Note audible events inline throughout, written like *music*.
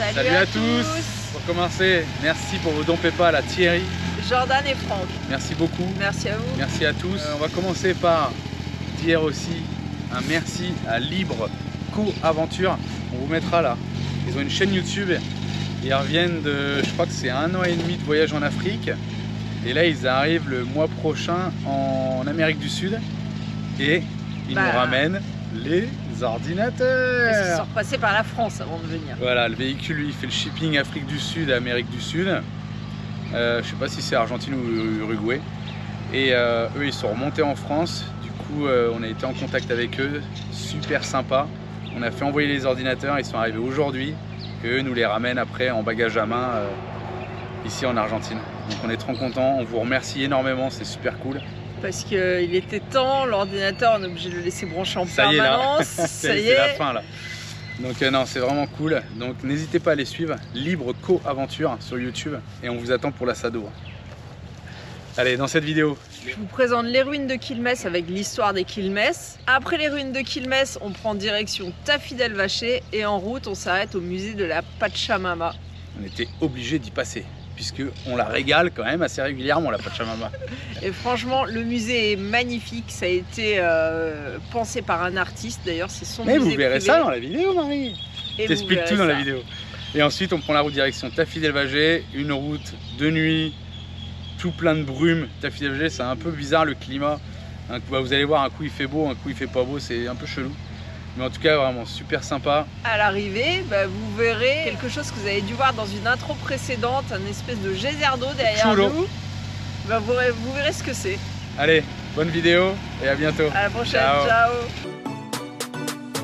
Salut, Salut à, tous. Pour commencer, merci pour vos dons PayPal à Thierry. Jordan et Franck. Merci beaucoup. Merci à vous. Merci à tous. Euh, on va commencer par dire aussi un merci à Libre Co-Aventure. On vous mettra là. Ils ont une chaîne YouTube. Ils reviennent de, je crois que c'est un an et demi de voyage en Afrique. Et là, ils arrivent le mois prochain en Amérique du Sud. Et ils Bah. nous ramènent les Parce ordinateurs. qu'ils sont repassés par la France avant de venir. Voilà, le véhicule, lui, il fait le shipping Afrique du Sud, Amérique du Sud. Euh, je sais pas si c'est Argentine ou Uruguay. Et euh, eux, ils sont remontés en France. Du coup, euh, on a été en contact avec eux. Super sympa. On a fait envoyer les ordinateurs. Ils sont arrivés aujourd'hui. Et eux nous les ramènent après en bagage à main euh, ici en Argentine. Donc on est trop contents. On vous remercie énormément. C'est super cool. Parce qu'il était temps, l'ordinateur, on est obligé de le laisser brancher en Ça y est, là. permanence. *laughs* Ça y c'est la fin là. Donc euh, non, c'est vraiment cool. Donc n'hésitez pas à les suivre. Libre Co-Aventure sur YouTube. Et on vous attend pour la Sado. Allez, dans cette vidéo, Je vous présente les ruines de Quilmes avec l'histoire des Quilmes. Après les ruines de Quilmes, on prend direction Tafidel Vaché et en route, on s'arrête au musée de la Pachamama. on était obligé d'y passer. Puisque on la régale quand même assez régulièrement, la Pachamama. *laughs* Et franchement, le musée est magnifique. Ça a été euh, pensé par un artiste. D'ailleurs, c'est son Mais musée vous verrez privé. ça dans la vidéo, Marie. T'expliques tout dans la vidéo. Et ensuite, on prend la route direction Tafidel-Vagé, une route de nuit, tout plein de brume. Tafidel-Vagé, c'est un peu bizarre le climat. Un coup, bah, vous allez voir, un coup il fait beau, un coup il fait pas beau, c'est un peu chelou. Mais en tout cas, vraiment super sympa. À l'arrivée, bah, vous verrez quelque chose que vous avez dû voir dans une intro précédente, un espèce de geyser d'eau derrière Chulo. nous. Bah, vous, verrez, vous verrez ce que c'est. Allez, bonne vidéo et à bientôt. À la prochaine, Ciao. ciao.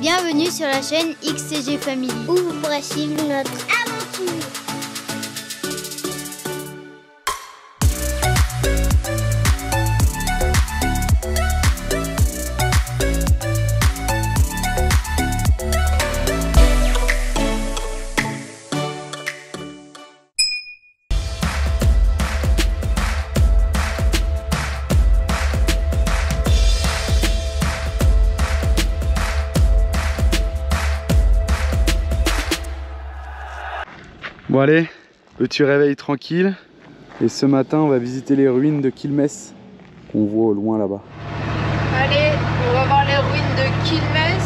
Bienvenue sur la chaîne XCG Family où vous pourrez suivre notre aventure. Bon allez, petit réveil tranquille. Et ce matin, on va visiter les ruines de Quilmes qu'on voit au loin là-bas. Allez, on va voir les ruines de Quilmes.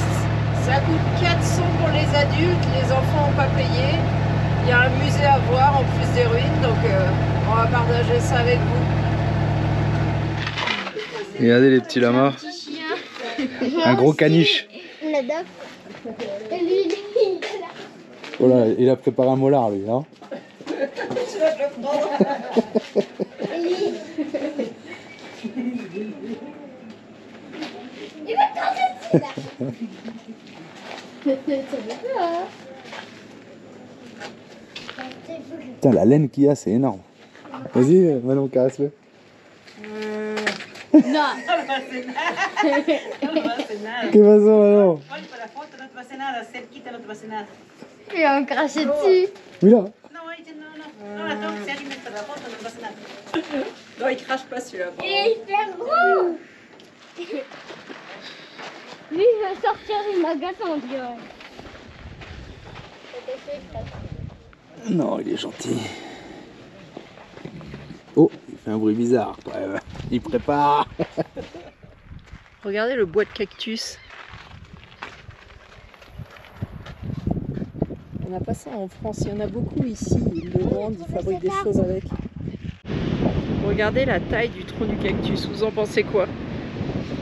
Ça coûte 400 pour les adultes, les enfants n'ont pas payé. Il y a un musée à voir en plus des ruines, donc euh, on va partager ça avec vous. Regardez les petits lamas. Un gros caniche. Il. Oh là, il a préparé un molar lui, hein Et lui. Il va tomber là. Hein. Putain, la laine qu'il y a, c'est énorme. Vas-y, euh, Manon, caresse-le. Non. Que façon, Manon? Va me cracher dessus. Oui, là. Não, aí, não, não. Não, então, se alguém para a foto, não te vai ser nada. Non, il crache pas celui-là. Il est hyper gros. Lui, il va sortir du magasin, on dirait. Non, il est gentil. Oh, il fait un bruit bizarre. quand même. Il prépare. Regardez le bois de cactus. On n'a pas ça en France, il y en a beaucoup ici. Ils le vendent, ils fabriquent des choses avec. Regardez la taille du tronc du cactus, vous en pensez quoi?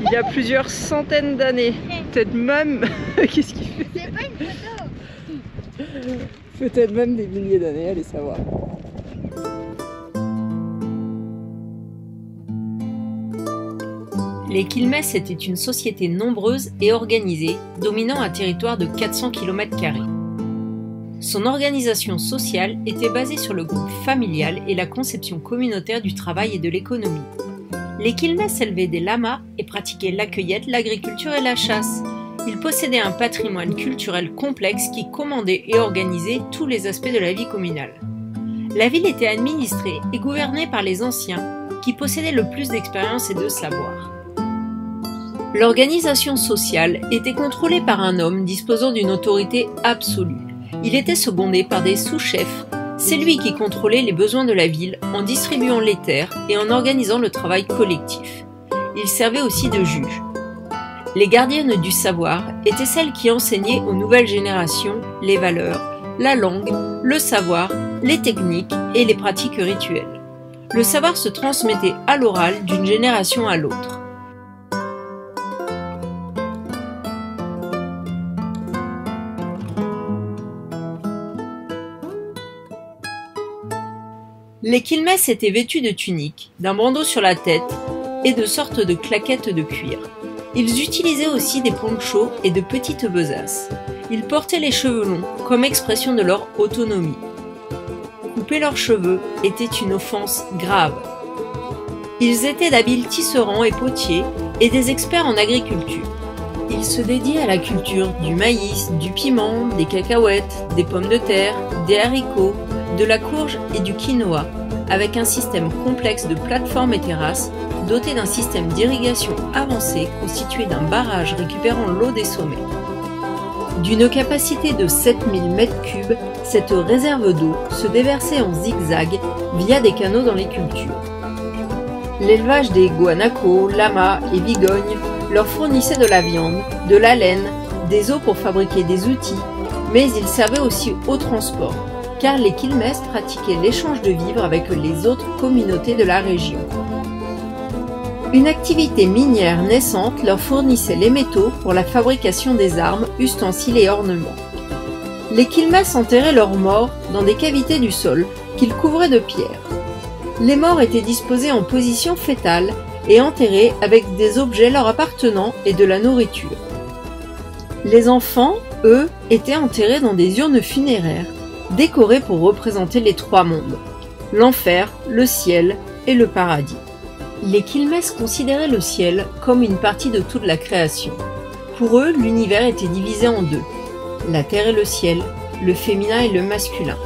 Il y a plusieurs centaines d'années, peut-être même. *laughs* Qu'est-ce qu'il fait? C'est pas une photo. Peut-être même des milliers d'années, allez savoir. Les Quilmes étaient une société nombreuse et organisée, dominant un territoire de 400 km. Son organisation sociale était basée sur le groupe familial et la conception communautaire du travail et de l'économie. Les Quilmes élevaient des lamas et pratiquaient la cueillette, l'agriculture et la chasse. Ils possédaient un patrimoine culturel complexe qui commandait et organisait tous les aspects de la vie communale. La ville était administrée et gouvernée par les anciens, qui possédaient le plus d'expérience et de savoir. L'organisation sociale était contrôlée par un homme disposant d'une autorité absolue. Il était secondé par des sous-chefs. C'est lui qui contrôlait les besoins de la ville en distribuant les terres et en organisant le travail collectif. Il servait aussi de juge. Les gardiennes du savoir étaient celles qui enseignaient aux nouvelles générations les valeurs, la langue, le savoir, les techniques et les pratiques rituelles. Le savoir se transmettait à l'oral d'une génération à l'autre. Les Quilmes étaient vêtus de tuniques, d'un bandeau sur la tête et de sortes de claquettes de cuir. Ils utilisaient aussi des ponchos et de petites besaces. Ils portaient les cheveux longs comme expression de leur autonomie. Couper leurs cheveux était une offense grave. Ils étaient d'habiles tisserands et potiers et des experts en agriculture. Ils se dédiaient à la culture du maïs, du piment, des cacahuètes, des pommes de terre, des haricots, de la courge et du quinoa, avec un système complexe de plateformes et terrasses doté d'un système d'irrigation avancé constitué d'un barrage récupérant l'eau des sommets. D'une capacité de 7000 m3, cette réserve d'eau se déversait en zigzag via des canaux dans les cultures. L'élevage des guanacos, lamas et bigognes leur fournissait de la viande, de la laine, des os pour fabriquer des outils, mais ils servaient aussi au transport, car les Quilmes pratiquaient l'échange de vivres avec les autres communautés de la région. Une activité minière naissante leur fournissait les métaux pour la fabrication des armes, ustensiles et ornements. Les Quilmes enterraient leurs morts dans des cavités du sol qu'ils couvraient de pierres. Les morts étaient disposés en position fétale et enterrés avec des objets leur appartenant et de la nourriture. Les enfants, eux, étaient enterrés dans des urnes funéraires, décorées pour représenter les trois mondes, l'enfer, le ciel et le paradis. Les Quilmes considéraient le ciel comme une partie de toute la création. Pour eux, l'univers était divisé en deux. La terre et le ciel, le féminin et le masculin.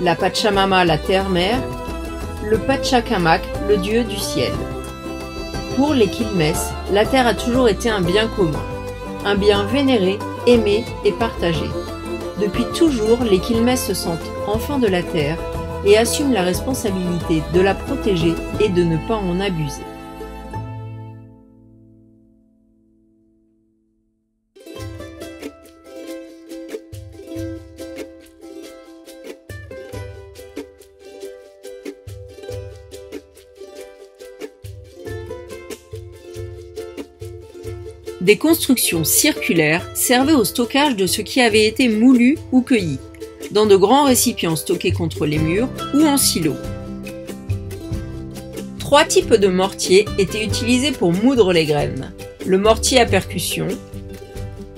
La Pachamama, la terre-mère, le Pachacamac, le dieu du ciel. Pour les Quilmes, la terre a toujours été un bien commun, un bien vénéré, aimé et partagé. Depuis toujours, les Quilmes se sentent enfants de la terre et assument la responsabilité de la protéger et de ne pas en abuser. Des constructions circulaires servaient au stockage de ce qui avait été moulu ou cueilli, dans de grands récipients stockés contre les murs ou en silos. Trois types de mortiers étaient utilisés pour moudre les graines. Le mortier à percussion,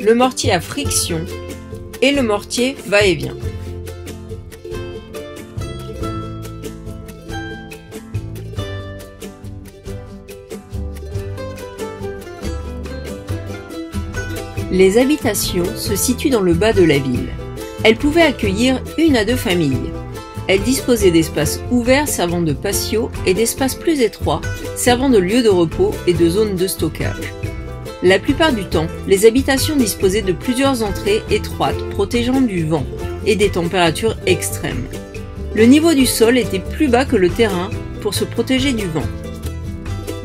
le mortier à friction et le mortier va-et-vient. Les habitations se situent dans le bas de la ville. Elles pouvaient accueillir une à deux familles. Elles disposaient d'espaces ouverts servant de patio et d'espaces plus étroits servant de lieux de repos et de zones de stockage. La plupart du temps, les habitations disposaient de plusieurs entrées étroites protégeant du vent et des températures extrêmes. Le niveau du sol était plus bas que le terrain pour se protéger du vent.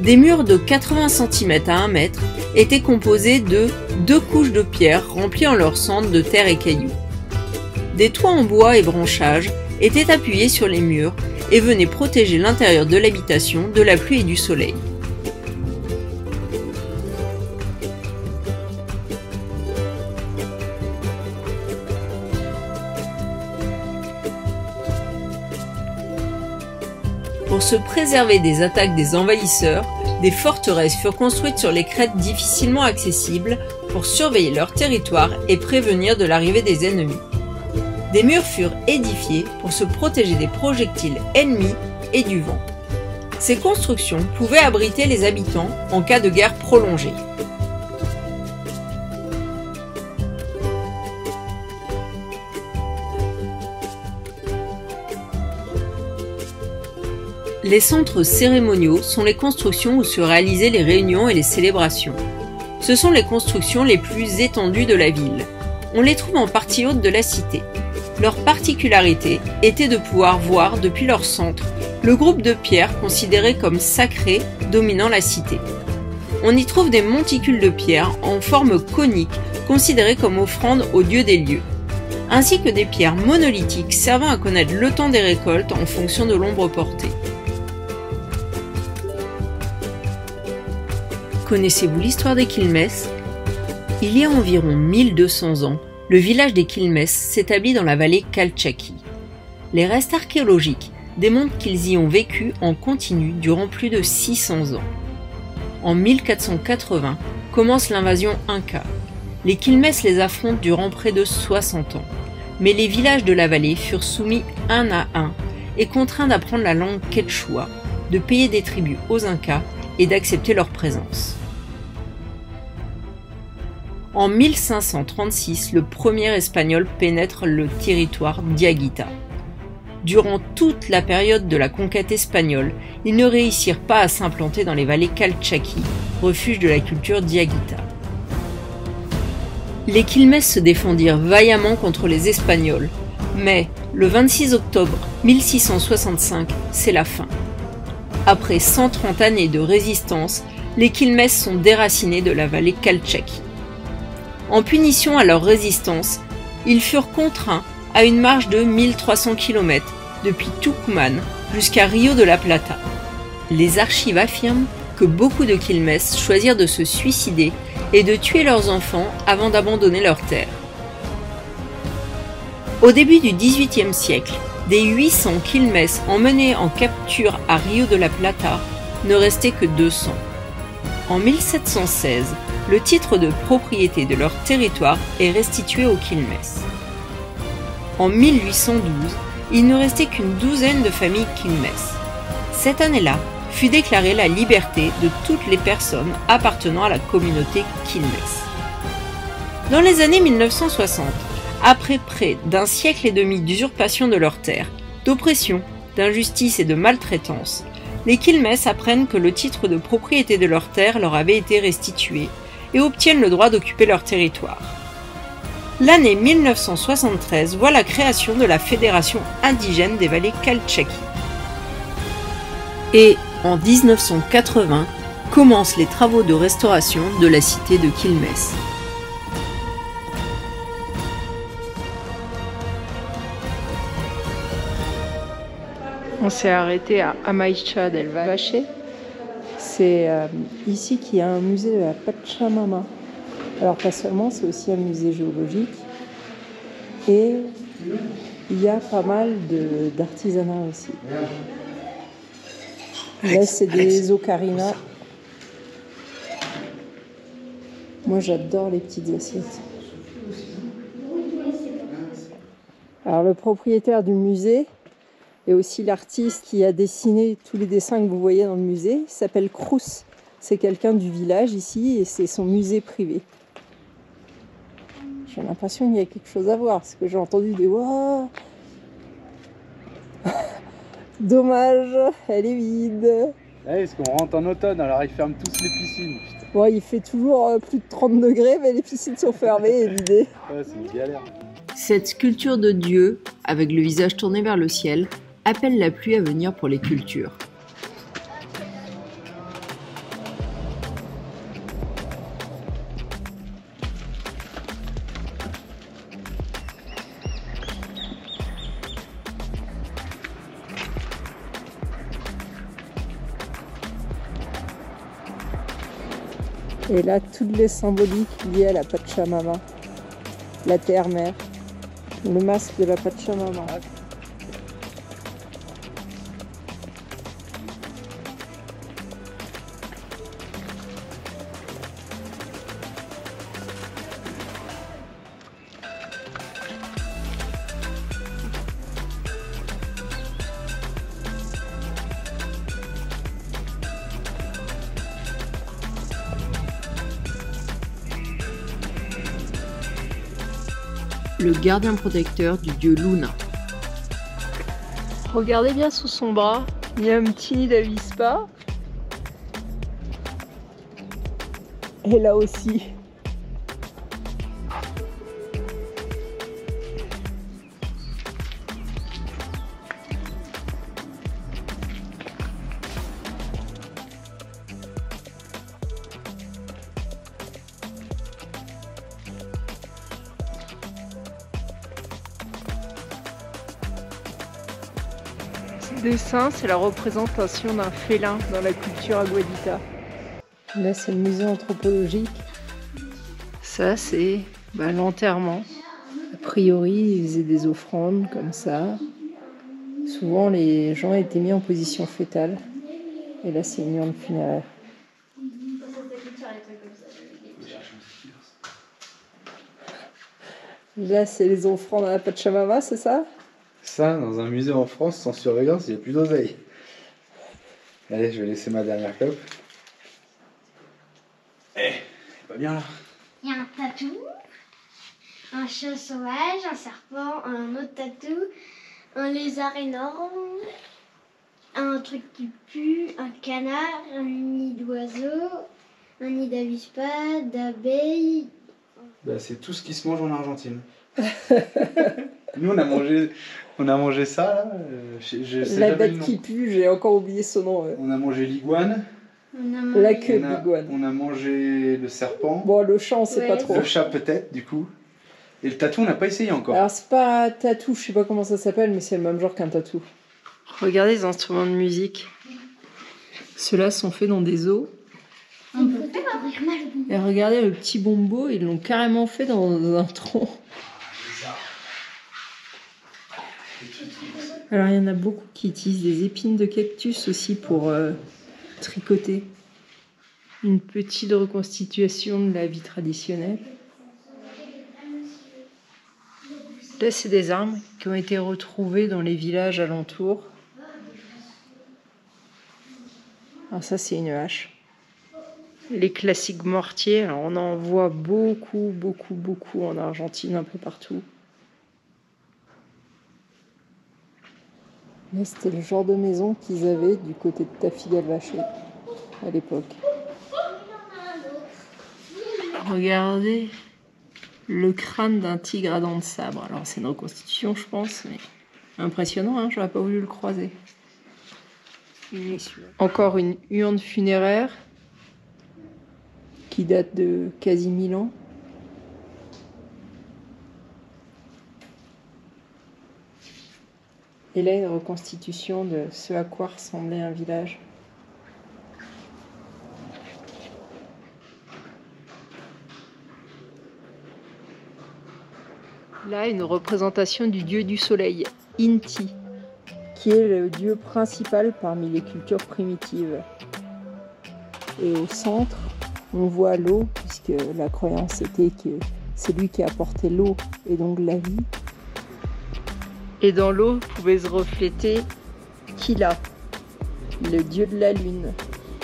Des murs de 80 cm à 1 mètre étaient composés de deux couches de pierre remplies en leur centre de terre et cailloux. Des toits en bois et branchages étaient appuyés sur les murs et venaient protéger l'intérieur de l'habitation de la pluie et du soleil. Pour se préserver des attaques des envahisseurs, des forteresses furent construites sur les crêtes difficilement accessibles pour surveiller leur territoire et prévenir de l'arrivée des ennemis. Des murs furent édifiés pour se protéger des projectiles ennemis et du vent. Ces constructions pouvaient abriter les habitants en cas de guerre prolongée. Les centres cérémoniaux sont les constructions où se réalisaient les réunions et les célébrations. Ce sont les constructions les plus étendues de la ville. On les trouve en partie haute de la cité. Leur particularité était de pouvoir voir depuis leur centre le groupe de pierres considéré comme sacré dominant la cité. On y trouve des monticules de pierres en forme conique considérés comme offrandes au dieu des lieux, ainsi que des pierres monolithiques servant à connaître le temps des récoltes en fonction de l'ombre portée. Connaissez-vous l'histoire des Quilmes Il y a environ 1200 ans, le village des Quilmes s'établit dans la vallée Kalchaki. Les restes archéologiques démontrent qu'ils y ont vécu en continu durant plus de 600 ans. En 1480 commence l'invasion Inca. Les Quilmes les affrontent durant près de 60 ans, mais les villages de la vallée furent soumis un à un et contraints d'apprendre la langue quechua, de payer des tributs aux Incas et d'accepter leur présence. En 1536, le premier espagnol pénètre le territoire d'Iaguita. Durant toute la période de la conquête espagnole, ils ne réussirent pas à s'implanter dans les vallées Calchaquí, refuge de la culture diaguita. Les Quilmes se défendirent vaillamment contre les Espagnols, mais le 26 octobre 1665, c'est la fin. Après 130 années de résistance, les Quilmes sont déracinés de la vallée Calchaquí. En punition à leur résistance, ils furent contraints à une marche de 1300 km depuis Tucumán jusqu'à Rio de la Plata. Les archives affirment que beaucoup de Quilmes choisirent de se suicider et de tuer leurs enfants avant d'abandonner leur terre. Au début du XVIIIe siècle, des 800 Quilmes emmenés en capture à Rio de la Plata ne restaient que 200. En 1716, le titre de propriété de leur territoire est restitué aux Quilmes. En 1812, il ne restait qu'une douzaine de familles Quilmes. Cette année-là fut déclarée la liberté de toutes les personnes appartenant à la communauté Quilmes. Dans les années 1960, après près d'un siècle et demi d'usurpation de leurs terres, d'oppression, d'injustice et de maltraitance, les Quilmes apprennent que le titre de propriété de leurs terres leur avait été restitué et obtiennent le droit d'occuper leur territoire. L'année 1973 voit la création de la Fédération indigène des vallées Calchaquí. Et en 1980 commencent les travaux de restauration de la cité de Quilmes. On s'est arrêté à Amaicha del. C'est euh, ici qu'il y a un musée de la Pachamama. Alors pas seulement, c'est aussi un musée géologique. Et il y a pas mal d'artisanat aussi. Là, c'est des ocarinas. Moi, j'adore les petites assiettes. Alors, le propriétaire du musée et aussi l'artiste qui a dessiné tous les dessins que vous voyez dans le musée s'appelle Crous. C'est quelqu'un du village ici et c'est son musée privé. J'ai l'impression qu'il y a quelque chose à voir parce que j'ai entendu des waouh *laughs* Dommage, elle est vide. Ouais, parce qu'on rentre en automne, alors ils ferment tous les piscines. Putain. Il fait toujours euh, plus de 30 degrés, mais les piscines sont fermées et vidées. Ouais, c'est une galère. Cette sculpture de Dieu, avec le visage tourné vers le ciel, appelle la pluie à venir pour les cultures. Et là, toutes les symboliques liées à la Pachamama, la terre-mère, le masque de la Pachamama. Le gardien protecteur du dieu Luna. Regardez bien sous son bras, il y a un petit d'avispa. Et là aussi. Dessin, c'est la représentation d'un félin dans la culture aguadita. Là, c'est le musée anthropologique. Ça, c'est bah, l'enterrement. A priori, ils faisaient des offrandes comme ça. Souvent, les gens étaient mis en position fétale. Et là, c'est une urne funéraire. Là, c'est les offrandes à la Pachamama, c'est ça? Ça, dans un musée en France, sans surveillance, il n'y a plus d'oseille. Allez, je vais laisser ma dernière clope. Eh, pas bien là. Il y a un tatou, un chat sauvage, un serpent, un autre tatou, un lézard énorme, un truc qui pue, un canard, un nid d'oiseau, un nid d'avispa, d'abeilles. Bah, c'est tout ce qui se mange en Argentine. *laughs* Nous, on a mangé, on a mangé ça là. euh, je- je sais La bête qui pue, j'ai encore oublié son nom. ouais. On a mangé l'iguane. On a La mangé- queue d'iguane. on a mangé le serpent. Bon, le chat, on sait Ouais. pas trop. Le chat peut-être, du coup. Et le tatou, on n'a pas essayé encore. Alors, c'est pas un tatou, je sais pas comment ça s'appelle, mais c'est le même genre qu'un tatou. Regardez les instruments de musique. Ceux-là sont faits dans des os. On peut pas ouvrir mal. Et regardez le petit bombo, ils l'ont carrément fait dans un tronc. Alors il y en a beaucoup qui utilisent des épines de cactus aussi pour euh, tricoter. Une petite reconstitution de la vie traditionnelle. Là, c'est des armes qui ont été retrouvées dans les villages alentours. Alors ça, c'est une hache. Les classiques mortiers, alors on en voit beaucoup, beaucoup, beaucoup en Argentine, un peu partout. Là, c'était le genre de maison qu'ils avaient du côté de Tafigalvaché à l'époque. Regardez le crâne d'un tigre à dents de sabre. Alors, c'est une reconstitution, je pense, mais impressionnant, hein, j'aurais pas voulu le croiser. Encore une urne funéraire qui date de quasi 1000 ans. Et là, une reconstitution de ce à quoi ressemblait un village. Là, une représentation du dieu du soleil, Inti, qui est le dieu principal parmi les cultures primitives. Et au centre, on voit l'eau, puisque la croyance était que c'est lui qui a apporté l'eau et donc la vie. Et dans l'eau pouvait se refléter Kila, le dieu de la lune,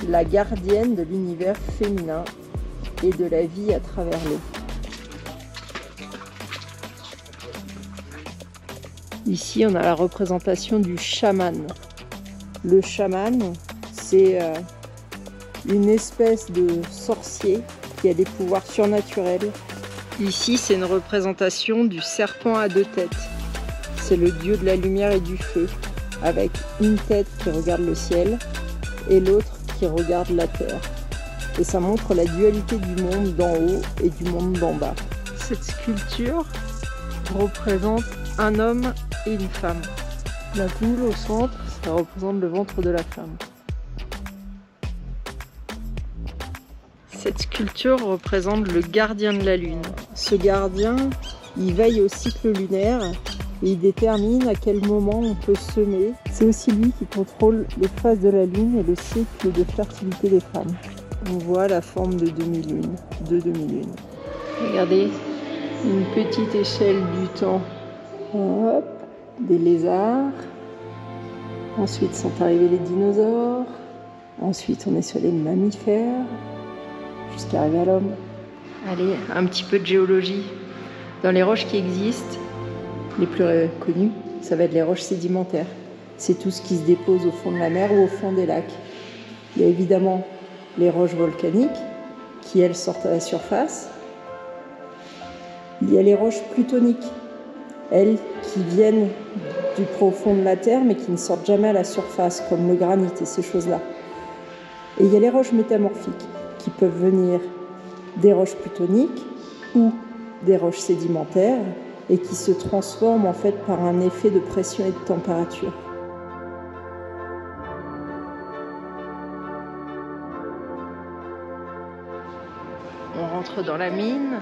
la gardienne de l'univers féminin et de la vie à travers l'eau. Ici, on a la représentation du chaman. Le chaman, c'est euh, une espèce de sorcier qui a des pouvoirs surnaturels. Ici, c'est une représentation du serpent à deux têtes. C'est le dieu de la lumière et du feu, avec une tête qui regarde le ciel et l'autre qui regarde la terre. Et ça montre la dualité du monde d'en haut et du monde d'en bas. Cette sculpture représente un homme et une femme. La boule au centre, ça représente le ventre de la femme. Cette sculpture représente le gardien de la lune. Ce gardien, il veille au cycle lunaire et il détermine à quel moment on peut semer. C'est aussi lui qui contrôle les phases de la lune et le cycle de fertilité des femmes. On voit la forme de demi-lune, de demi-lune. Regardez, une petite échelle du temps. Hop, des lézards. Ensuite sont arrivés les dinosaures. Ensuite, on est sur les mammifères. Jusqu'à arriver à l'homme. Allez, un petit peu de géologie. Dans les roches qui existent, les plus connues, ça va être les roches sédimentaires. C'est tout ce qui se dépose au fond de la mer ou au fond des lacs. Il y a évidemment les roches volcaniques qui, elles, sortent à la surface. Il y a les roches plutoniques, elles qui viennent du profond de la terre mais qui ne sortent jamais à la surface, comme le granit et ces choses-là. Et il y a les roches métamorphiques qui peuvent venir des roches plutoniques ou des roches sédimentaires et qui se transforme en fait par un effet de pression et de température. On rentre dans la mine,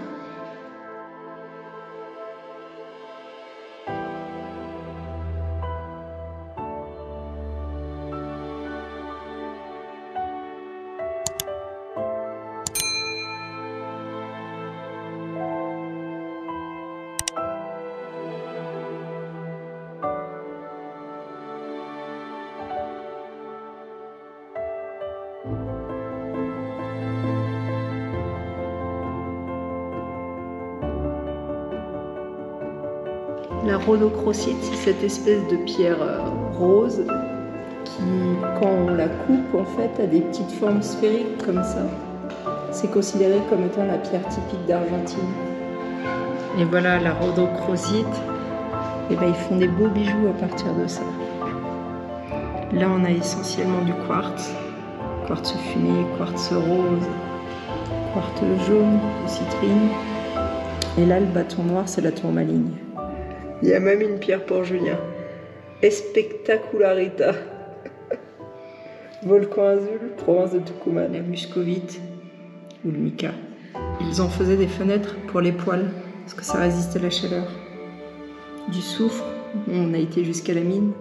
rhodochrosite, c'est cette espèce de pierre euh, rose qui, quand on la coupe, en fait, a des petites formes sphériques comme ça. C'est considéré comme étant la pierre typique d'Argentine. Et voilà, la rhodochrosite, et ben, ils font des beaux bijoux à partir de ça. Là, on a essentiellement du quartz, quartz fumé, quartz rose, quartz jaune, citrine. Et là, le bâton noir, c'est la tourmaline. Il y a même une pierre pour Julien. Espectacularita. Volcan azul, province de Tucumán, la muscovite ou le mica. Ils en faisaient des fenêtres pour les poils parce que ça résiste à la chaleur. Du soufre, on a été jusqu'à la mine.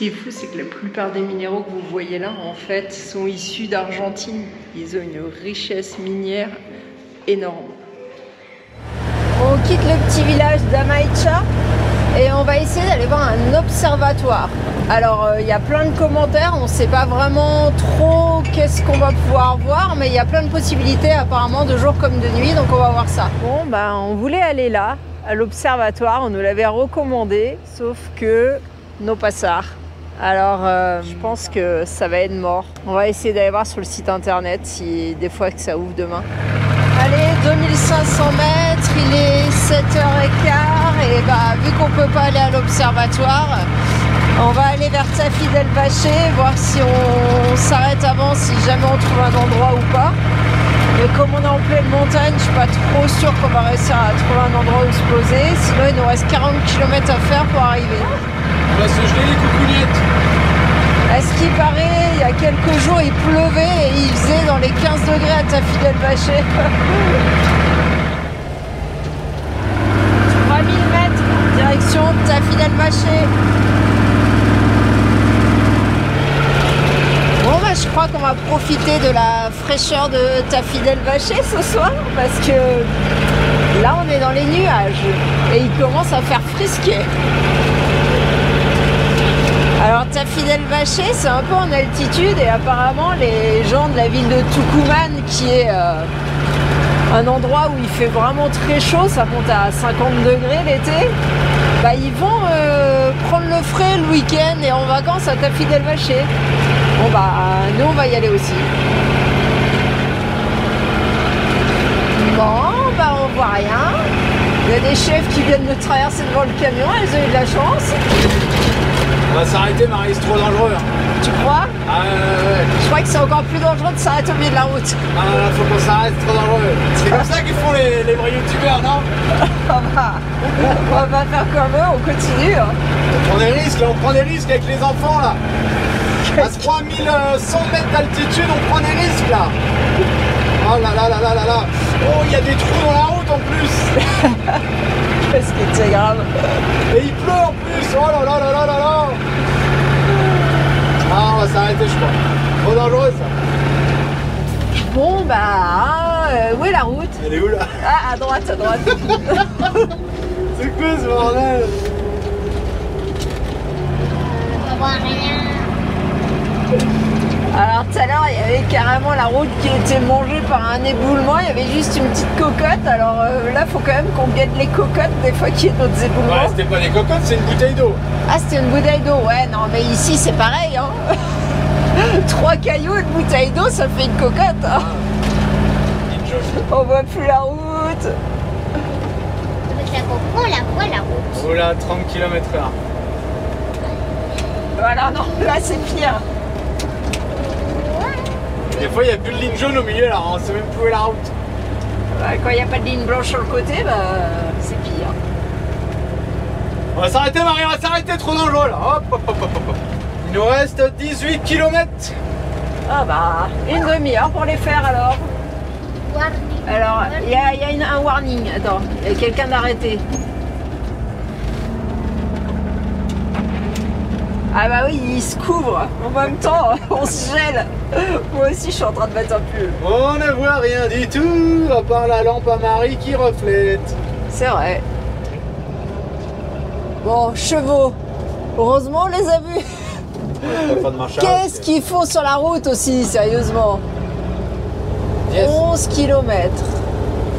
Qui est fou, c'est que la plupart des minéraux que vous voyez là, en fait, sont issus d'Argentine. Ils ont une richesse minière énorme. On quitte le petit village d'Amaicha et on va essayer d'aller voir un observatoire. Alors, euh, il y a plein de commentaires, on ne sait pas vraiment trop qu'est-ce qu'on va pouvoir voir, mais il y a plein de possibilités apparemment de jour comme de nuit, donc on va voir ça. Bon, ben, on voulait aller là, à l'observatoire, on nous l'avait recommandé, sauf que nos passards. Alors, euh, je pense que ça va être mort. On va essayer d'aller voir sur le site internet si des fois que ça ouvre demain. Allez, 2500 mètres, il est 7h15 et bah vu qu'on peut pas aller à l'observatoire, on va aller vers Tafi del voir si on s'arrête avant, si jamais on trouve un endroit ou pas. Mais comme on est en pleine montagne, je suis pas trop sûre qu'on va réussir à trouver un endroit où se poser. Sinon, il nous reste 40 km à faire pour arriver. Va se geler les coucougnettes. À ce qui paraît, il y a quelques jours, il pleuvait et il faisait dans les 15 degrés à Tafi del Vacher. 3000 mètres, direction Tafi del Vacher. Bon bah je crois qu'on va profiter de la fraîcheur de Tafi del Vacher ce soir parce que là on est dans les nuages et il commence à faire frisquer. Alors Tafi del Vacher c'est un peu en altitude et apparemment les gens de la ville de Tucumán qui est euh, un endroit où il fait vraiment très chaud, ça monte à 50 degrés l'été, bah ils vont euh, prendre le frais le week-end et en vacances à Tafi del Vacher. Bon bah nous on va y aller aussi. Bon bah on voit rien. Il y a des chefs qui viennent de traverser devant le camion, ils ont eu de la chance. On va s'arrêter, Marie, c'est trop dangereux. hein. Tu crois? Ah ouais. Je crois que c'est encore plus dangereux de s'arrêter au milieu de la route. Ah non, là, faut qu'on s'arrête, c'est trop dangereux. C'est comme ça qu'ils font les, les vrais youtubeurs, non? *laughs* On va, on va pas faire comme eux, on continue. hein. On prend des risques, là, on prend des risques avec les enfants, là. À *laughs* 3100 mètres d'altitude, on prend des risques, là. Oh là là là là là là. Oh, il y a des trous dans la route, en plus. *laughs* Qu'est-ce que c'est grave Et il pleut, en plus. Oh là là là là là là. Ah, on va s'arrêter, je crois. Trop dangereux, ça. Bon bah, euh, où est la route? Elle est où, là? Ah, à droite, à droite. *laughs* C'est quoi, ce bordel? On rien. Alors tout à l'heure, il y avait carrément la route qui était mangée par un éboulement. Il y avait juste une petite cocotte. Alors euh, là, faut quand même qu'on guette les cocottes des fois qu'il y a d'autres Ouais, éboulements. c'était pas des cocottes, c'est une bouteille d'eau. Ah, c'était une bouteille d'eau. Ouais, non, mais ici c'est pareil. Hein. *laughs* Trois cailloux, une bouteille d'eau, ça fait une cocotte. hein. On voit plus la route. Avec la coco, on la voit la route. Oh là, 30 km/h. Voilà, non, là c'est pire. Des fois, il n'y a plus de ligne jaune au milieu, là, on sait même plus où est la route. Bah, quand il n'y a pas de ligne blanche sur le côté, bah, c'est pire. On va s'arrêter Marie, on va s'arrêter, trop dangereux là. Hop, hop, hop, hop, hop. Il nous reste 18 km. Ah bah, une demi-heure pour les faire alors. Warning. Alors, il y a, y a une- un warning. Attends, il y a quelqu'un d'arrêté. Ah bah oui, il se couvre. En même temps, *laughs* on se gèle. *laughs* Moi aussi, je suis en train de mettre un pull. On ne voit rien du tout, à part la lampe à Marie qui reflète. C'est vrai. Bon, chevaux. Heureusement, on les a vus. Qu'est-ce qu'il faut sur la route aussi, sérieusement? Yes. 11 km.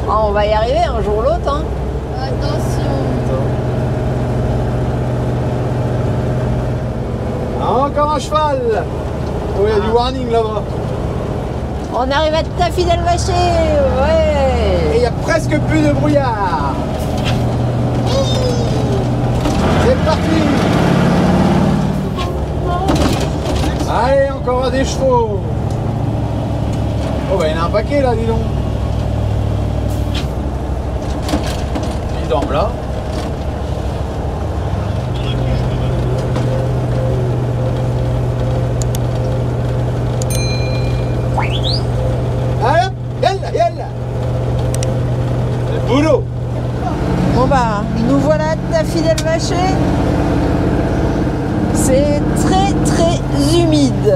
on va y arriver un jour ou l'autre. Hein. Attention. Ah, encore un cheval Oh, il y a du warning là-bas. On arrive à Taffy del Vacher. Ouais. Et il y a presque plus de brouillard. C'est parti Allez, encore un des chevaux Oh bah il y en a un paquet là, dis donc Ils dorment là. Allez hop, yalla, yalla Le boulot Bon bah, nous voilà à Taffy del Vacher. C'est très très humide.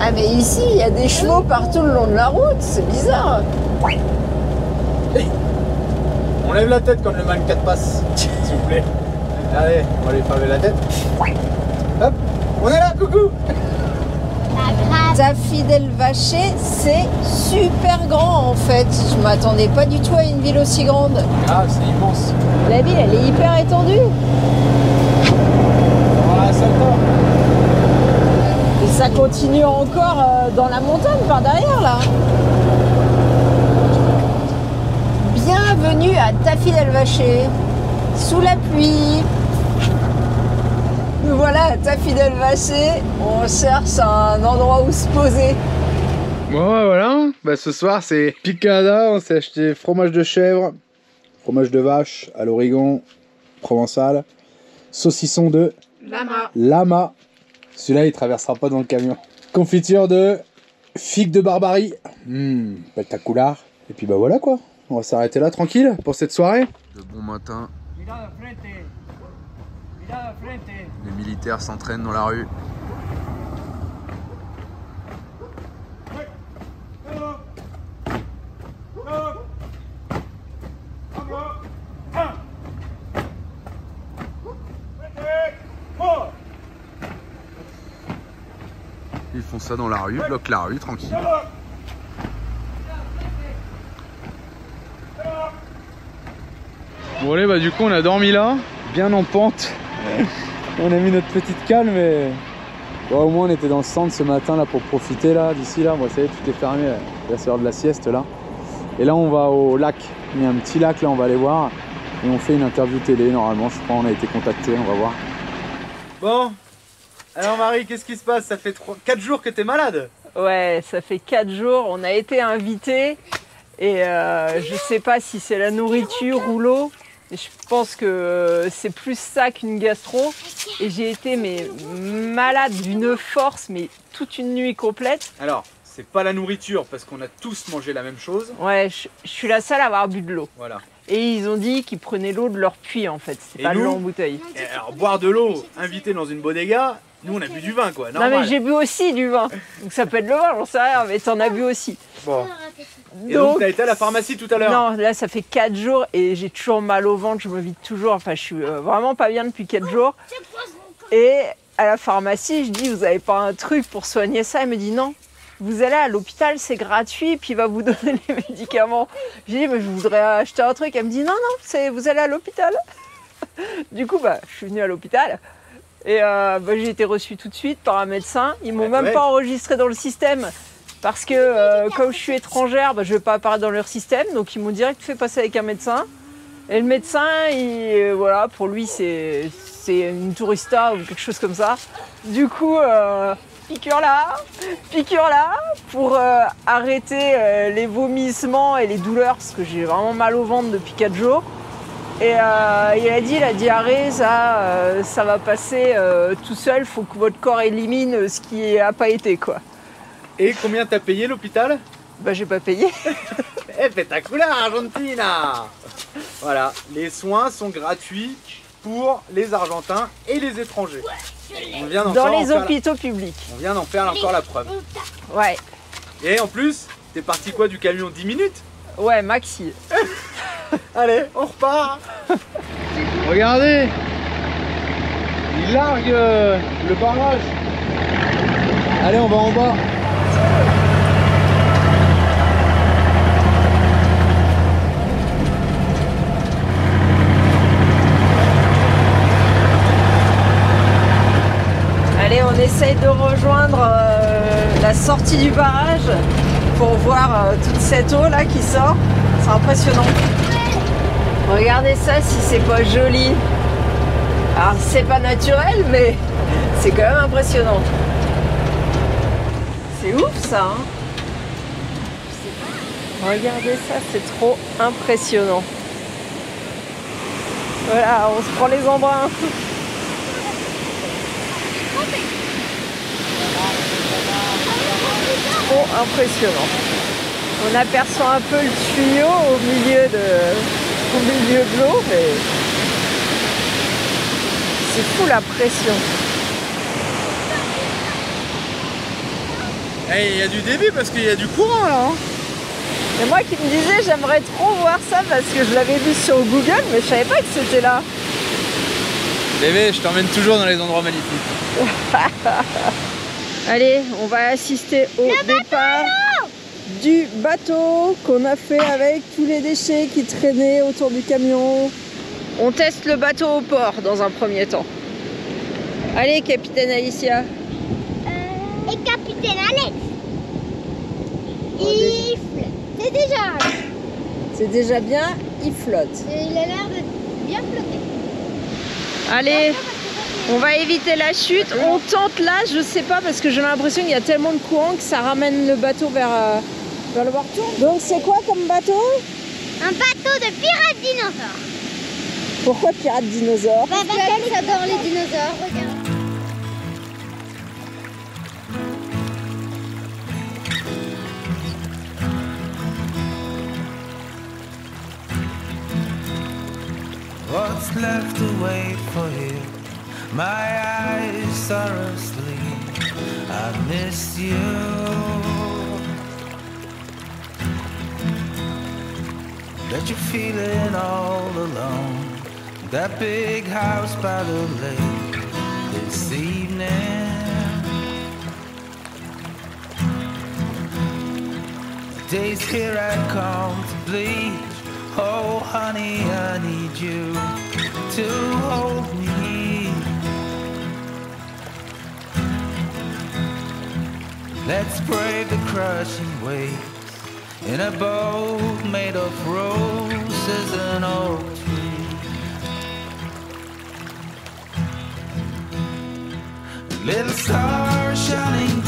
Ah mais ici, il y a des chevaux partout le long de la route, c'est bizarre. On lève la tête quand le man 4 passe, s'il vous plaît. Allez, on va lui faire lever la tête. Hop, on est là, coucou Taffy del Vacher, c'est super grand en fait. Je m'attendais pas du tout à une ville aussi grande. Ah, c'est immense. La ville, elle est hyper étendue. Voilà, ça tord. Et ça continue encore euh, dans la montagne par derrière là. Bienvenue à Taffy del Vacher, sous la pluie. Nous voilà à Taffy del Vacher, on cherche un endroit où se poser. Bon, ouais, voilà. Bah, ce soir, c'est picada. On s'est acheté fromage de chèvre, fromage de vache à l'origan, provençal, saucisson de Lama. lama. Celui-là, il traversera pas dans le camion. Confiture de figue de barbarie. Hum, coulard. Et puis bah voilà quoi. On va s'arrêter là tranquille pour cette soirée. De bon matin. Les militaires s'entraînent dans la rue. Ça dans la rue, bloquent la rue tranquille. Bon allez bah du coup on a dormi là, bien en pente. on a mis notre petite calme mais bon, au moins on était dans le centre ce matin là pour profiter là d'ici là. Bon ça y est tout est fermé, là. il va se faire de la sieste là. Et là on va au lac, il y a un petit lac là on va aller voir et on fait une interview télé normalement je crois on a été contacté, on va voir. Bon, alors Marie qu'est-ce qui se passe? Ça fait 4 jours que t'es malade? Ouais, ça fait 4 jours, on a été invités et euh, je sais pas si c'est la nourriture ou l'eau. Je pense que c'est plus ça qu'une gastro. Et j'ai été mais malade d'une force, mais toute une nuit complète. Alors, c'est pas la nourriture parce qu'on a tous mangé la même chose. Ouais, je, je suis la seule à avoir bu de l'eau. Voilà. Et ils ont dit qu'ils prenaient l'eau de leur puits en fait. C'est pas de l'eau en bouteille. Et alors, boire de l'eau invité dans une bodega, nous on a bu du vin quoi, Non normal. mais j'ai bu aussi du vin. Donc ça peut être le vin, j'en sais rien, mais t'en as bu aussi. Bon. Et donc, t'as été à la pharmacie tout à l'heure Non, là ça fait 4 jours et j'ai toujours mal au ventre, je me vide toujours. Enfin, je suis euh, vraiment pas bien depuis 4 jours. Et à la pharmacie, je dis Vous avez pas un truc pour soigner ça? Elle me dit Non, vous allez à l'hôpital, c'est gratuit, puis il va vous *laughs* donner les médicaments. J'ai dit Mais je voudrais acheter un truc. Elle me dit Non, non, vous allez à l'hôpital. *laughs* du coup, bah, je suis venue à l'hôpital. Et euh, bah, j'ai été reçue tout de suite par un médecin. Ils m'ont même ouais. pas enregistré dans le système. Parce que euh, comme je suis étrangère, bah, je ne vais pas apparaître dans leur système. Donc ils m'ont direct fait passer avec un médecin. Et le médecin, il, euh, voilà, pour lui, c'est c'est une tourista ou quelque chose comme ça. Du coup, euh, piqûre là, piqûre là, pour euh, arrêter euh, les vomissements et les douleurs, parce que j'ai vraiment mal au ventre depuis 4 jours. Et euh, il a dit la diarrhée, ça, euh, ça va passer euh, tout seul, faut que votre corps élimine ce qui n'a pas été quoi. Et combien t'as payé l'hôpital? Bah j'ai pas payé. *laughs* Eh, spectaculaire, Argentina Voilà, les soins sont gratuits pour les Argentins et les étrangers. On vient d'en Dans faire- en les la- hôpitaux publics. On vient d'en faire encore la preuve. Ouais, Et en plus, t'es parti quoi du camion 10 minutes? Ouais, maxi. *laughs* Allez, on repart. Regardez. Il largue euh, le barrage. Allez, on va en bas. Allez, on essaye de rejoindre euh, la sortie du barrage pour voir euh, toute cette eau là qui sort. C'est impressionnant. Regardez ça si c'est pas joli. Alors c'est pas naturel mais c'est quand même impressionnant. C'est ouf ça. hein. Regardez ça, c'est trop impressionnant. Voilà, on se prend les embruns. Impressionnant. On aperçoit un peu le tuyau au milieu de, au milieu de l'eau, mais c'est fou la pression. Eh, Il y a du débit parce qu'il y a du courant là hein. Et moi qui me disais j'aimerais trop voir ça parce que je l'avais vu sur Google, mais je savais pas que c'était là. Bébé, je t'emmène toujours dans les endroits magnifiques. *laughs* Allez, on va assister au départ du bateau qu'on a fait avec tous les déchets qui traînaient autour du camion. On teste le bateau au port dans un premier temps. Allez, capitaine Alicia. Et capitaine Alex. Il flotte. C'est déjà. C'est déjà bien, il flotte. Il a l'air de bien flotter. Allez, on va éviter la chute. On tente là, je sais pas, parce que j'ai l'impression qu'il y a tellement de courant que ça ramène le bateau vers, euh, vers le bord. Donc c'est quoi comme bateau? Un bateau de pirates dinosaures. Pourquoi pirate dinosaure Bah, parce adore les dinosaures, regarde. What's left to wait for here? My eyes are asleep. I miss you. Bet you're feeling all alone. That big house by the lake this evening. Days here I come to bleed. Oh, honey, I need you to Let's brave the crushing waves in a boat made of roses and oak trees. Little star shining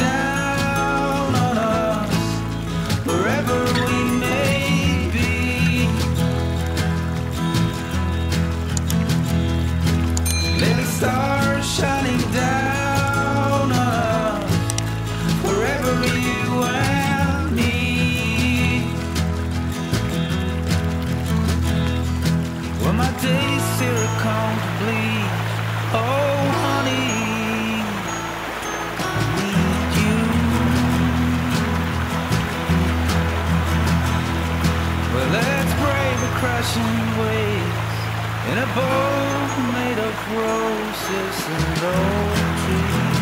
crushing waves in a boat made of roses and oak trees.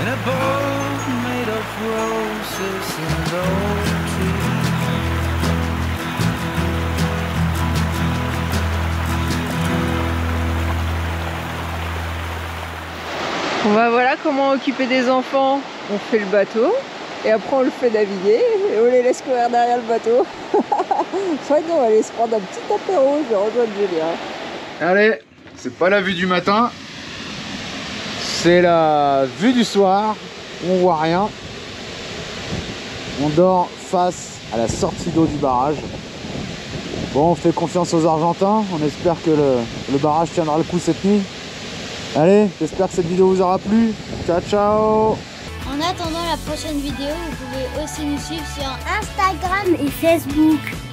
In a boat made of roses and oak trees. Bon bah voilà comment occuper des enfants. On fait le bateau et après on le fait naviguer et on les laisse courir derrière le bateau. *laughs* Soit on va aller se prendre un petit apéro, je vais rejoindre Julien. Allez, c'est pas la vue du matin, C'est la vue du soir, on voit rien. On dort face à la sortie d'eau du barrage. Bon, on fait confiance aux Argentins, on espère que le barrage tiendra le coup cette nuit. Allez, j'espère que cette vidéo vous aura plu. Ciao ciao En attendant la prochaine vidéo, vous pouvez aussi nous suivre sur Instagram et Facebook.